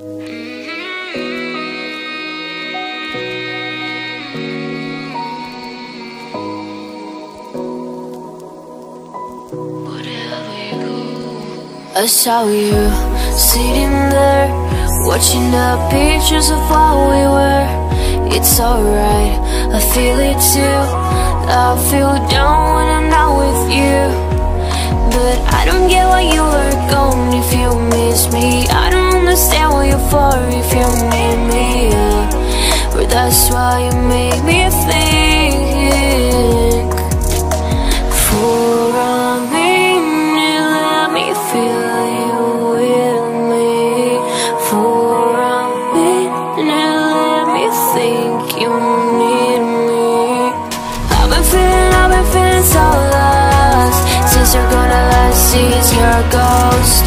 I saw you sitting there Watching the pictures of what we were. It's alright, I feel it too. I feel down when I'm not with you. But I don't get why you were gone if you miss me. I don't for if you need me. Yeah. But that's why you make me think. For a minute let me feel you with me. For a minute let me think you need me. I've been feeling, I've been feeling so lost. Since you're gonna last, since you're a ghost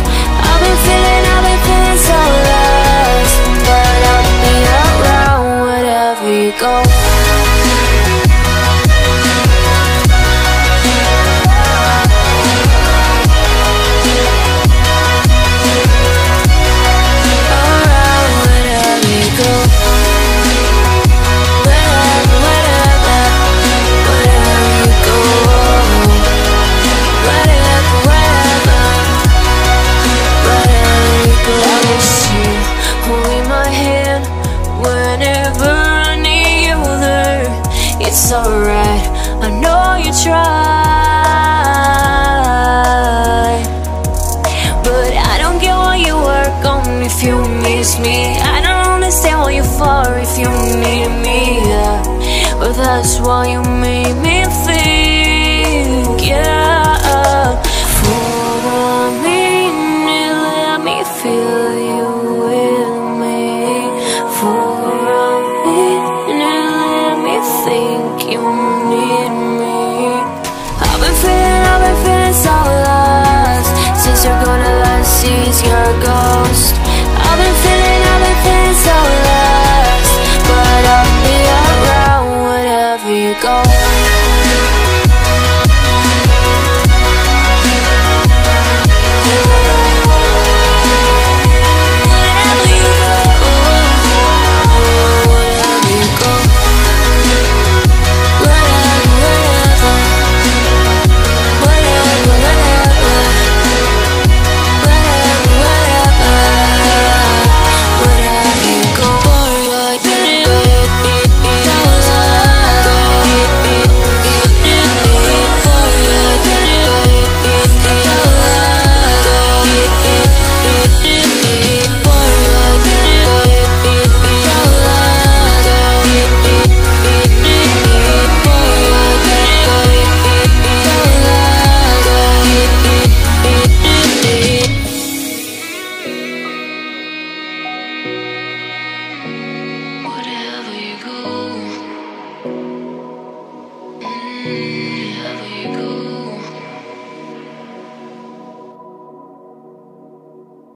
It's alright, I know you try but I don't get why you work on if you miss me I don't understand what you're for if you need me yeah. But that's why you made me think